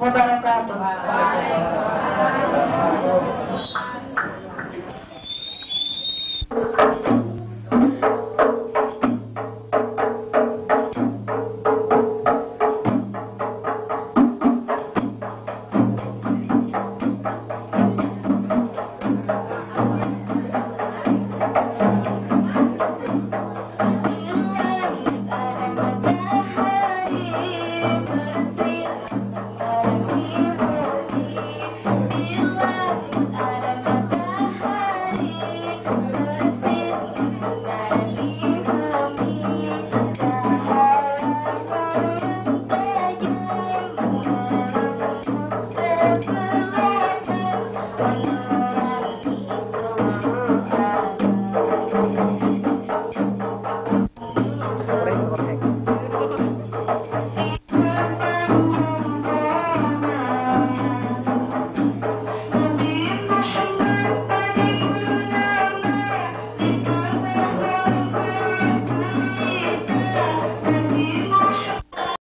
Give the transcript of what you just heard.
バラカートは。